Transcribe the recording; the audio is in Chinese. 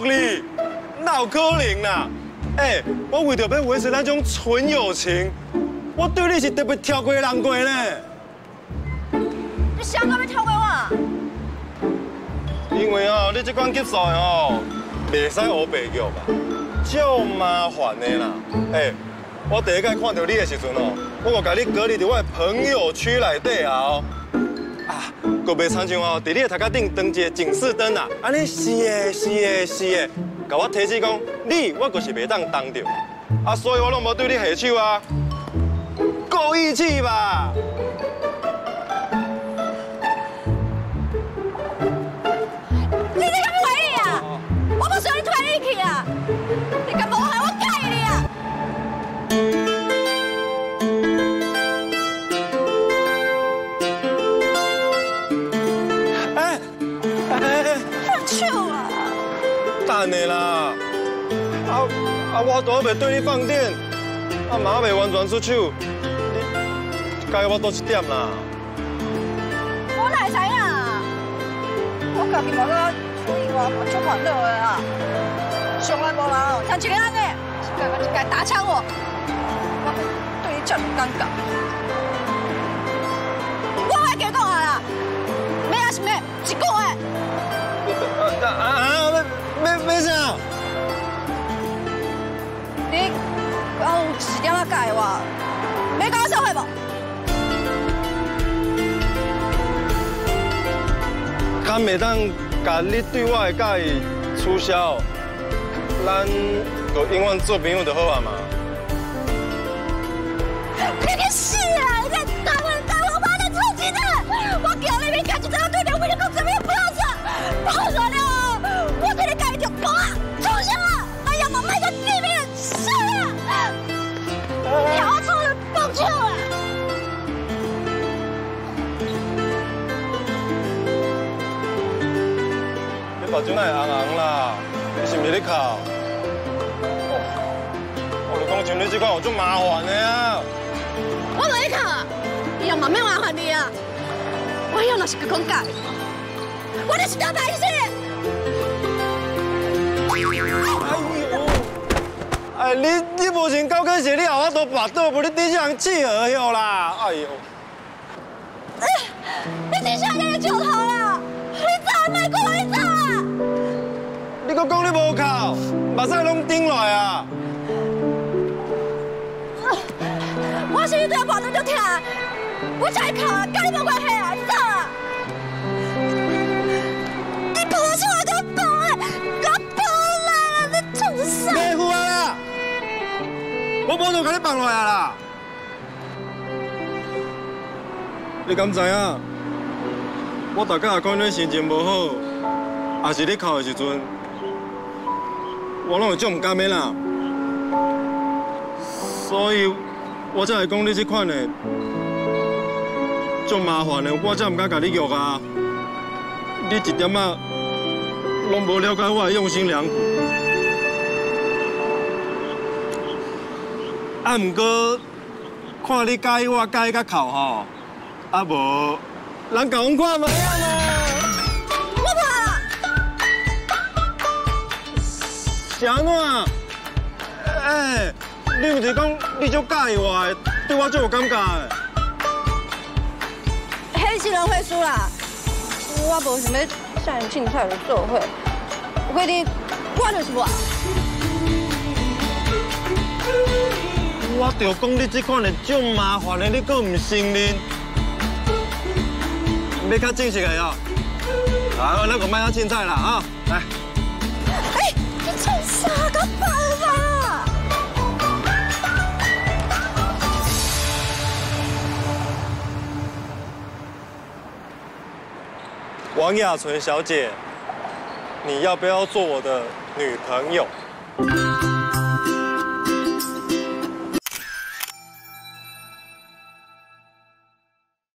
福利，哪有可能啦？哎，我为着要维持那种纯友情，我对你是特别挑过人过呢。你想到要挑过我？因为哦，你这款急赛哦，袂使乌白叫吧，足麻烦的啦。哎，我第一届看到你的时阵哦，我就甲你隔离在我的朋友区内底啊。啊，搁袂参像哦，伫你个头壳顶装一个警示灯啊，安尼是的，是的，是的，甲我提示讲，你我就是袂当当着，啊，所以我拢无对你下手啊，够义气吧？等的啦，啊啊，我都还袂对你放电，啊嘛还袂完全出手，该我多一点啦。我哪会知啊？我家己嘛个处理我，我足烦恼的啊！从来无人哦，像一个安尼，一个一个打枪我，对你这么尴尬。我爱加讲啊啦，咩啊是咩，一讲的。啊啊啊！没没没啥，你讲有一点仔改我，要跟我做伙无？敢袂当甲你对我的介意取消，咱就永远做朋友就好啊嘛。你个死啊！你在大混蛋，我妈的臭鸡蛋！我叫你别干，就这你目睭哪会红红啦？你是毋是咧哭？哦，我就讲像你这款有足麻烦的啊。我没看，以后慢慢麻烦你啊。我以后若是去讲假的，我就是当白痴。哎呦，哎，你你无想高跟鞋，你后我都跋倒，不你底下人气儿哟啦！哎呦，你底下那个酒头啦，你走，卖过来走啊！你搁讲你无哭，目屎拢顶落来啊！我是对跑得就疼，我才哭啊，跟你没关系啊，你走啊！你抱出来给我抱哎，给我抱来了，你畜生！别胡啊啦！我无就甲你放落来啦！你敢知影？我大家讲你心情无好，也是你哭的时阵，我拢会足唔甘的啦。所以，我才会讲你这款的，足麻烦的，我才唔敢甲你约啊。你一点仔拢无了解我的用心良苦。啊，唔过看你介意我介意甲哭吼，啊无，咱共阮看卖啊嘛。是安怎？哎，你毋是讲你足介意我的，对我足有感觉的？黑是人会输啦，我无想要像你凊彩的做伙，我规定我就是我。我就讲你这款的足麻烦的，你搁唔信任？要较正式的哦。好，咱个卖较凊彩啦，啊，来。王雅纯小姐，你要不要做我的女朋友？